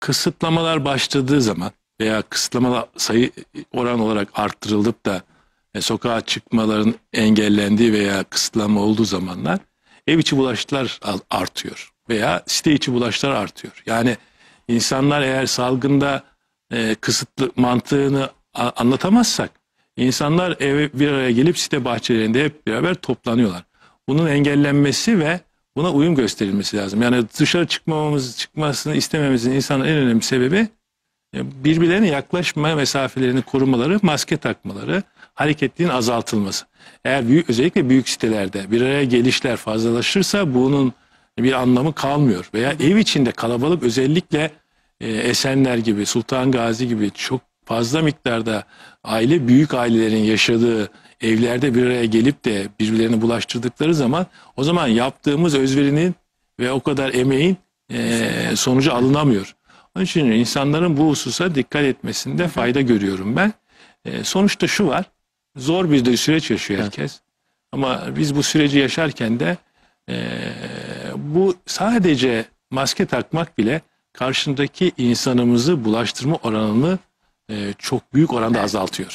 kısıtlamalar başladığı zaman veya kısıtlamalar sayı oran olarak arttırılıp da e, sokağa çıkmaların engellendiği veya kısıtlama olduğu zamanlar ev içi bulaşıcılar al- artıyor veya site içi bulaşıcılar artıyor. Yani insanlar eğer salgında e, kısıtlı mantığını anlatamazsak insanlar eve bir araya gelip site bahçelerinde hep beraber toplanıyorlar. Bunun engellenmesi ve buna uyum gösterilmesi lazım. Yani dışarı çıkmamamız çıkmasını istememizin insanın en önemli sebebi e, birbirlerine yaklaşma mesafelerini korumaları, maske takmaları, hareketliliğin azaltılması. Eğer büyük, özellikle büyük sitelerde bir araya gelişler fazlalaşırsa bunun bir anlamı kalmıyor. Veya ev içinde kalabalık özellikle e, Esenler gibi, Sultan Gazi gibi çok fazla miktarda aile büyük ailelerin yaşadığı evlerde bir araya gelip de birbirlerine bulaştırdıkları zaman o zaman yaptığımız özverinin ve o kadar emeğin e, sonucu alınamıyor. Onun için insanların bu hususa dikkat etmesinde fayda görüyorum ben. E, sonuçta şu var, zor bir de süreç yaşıyor herkes. Ama biz bu süreci yaşarken de e, bu sadece maske takmak bile karşındaki insanımızı bulaştırma oranını e, çok büyük oranda azaltıyor.